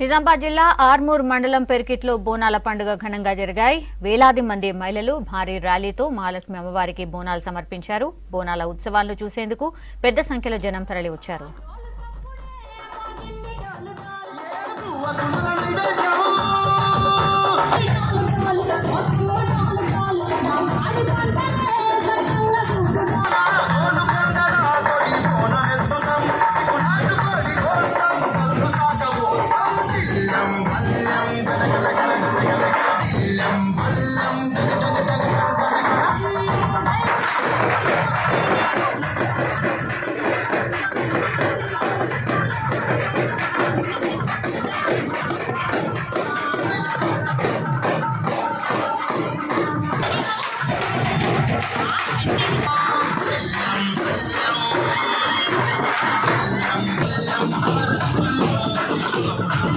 నిజామాబాద్ జిల్లా ఆర్మూర్ మండలం పెరికిట్లో బోనాల పండుగ ఘనంగా జరిగాయి. వేలాది మంది మహిళలు భారీ ర్యాలీతో మహాలక్ష్మి అమ్మవారికి బోనాలు సమర్పించారు. బోనాల ఉత్సవాలను చూసేందుకు పెద్ద సంఖ్యలో జనం తరలివచ్చారు.